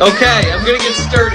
Okay, I'm gonna get stirred.